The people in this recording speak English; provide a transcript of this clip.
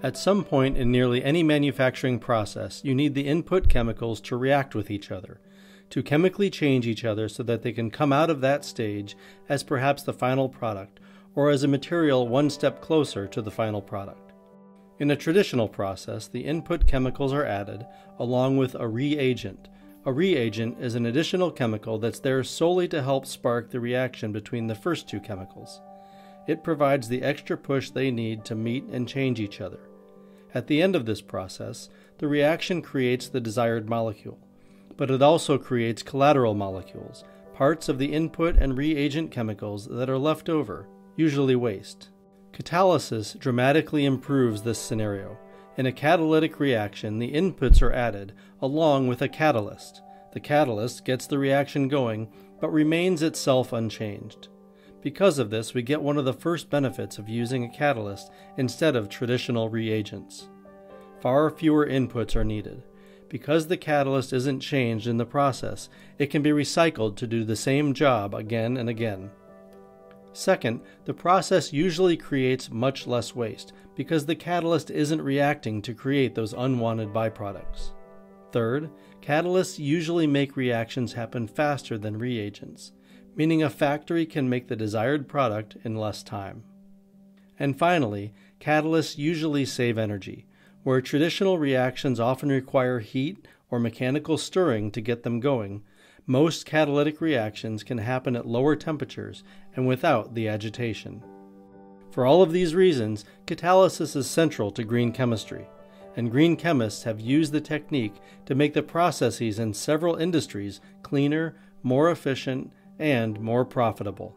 At some point in nearly any manufacturing process, you need the input chemicals to react with each other, to chemically change each other so that they can come out of that stage as perhaps the final product, or as a material one step closer to the final product. In a traditional process, the input chemicals are added along with a reagent. A reagent is an additional chemical that's there solely to help spark the reaction between the first two chemicals. It provides the extra push they need to meet and change each other. At the end of this process, the reaction creates the desired molecule, but it also creates collateral molecules, parts of the input and reagent chemicals that are left over, usually waste. Catalysis dramatically improves this scenario. In a catalytic reaction, the inputs are added along with a catalyst. The catalyst gets the reaction going but remains itself unchanged. Because of this, we get one of the first benefits of using a catalyst instead of traditional reagents. Far fewer inputs are needed. Because the catalyst isn't changed in the process, it can be recycled to do the same job again and again. Second, the process usually creates much less waste because the catalyst isn't reacting to create those unwanted byproducts. Third, catalysts usually make reactions happen faster than reagents meaning a factory can make the desired product in less time. And finally, catalysts usually save energy, where traditional reactions often require heat or mechanical stirring to get them going. Most catalytic reactions can happen at lower temperatures and without the agitation. For all of these reasons, catalysis is central to green chemistry, and green chemists have used the technique to make the processes in several industries cleaner, more efficient, and more profitable.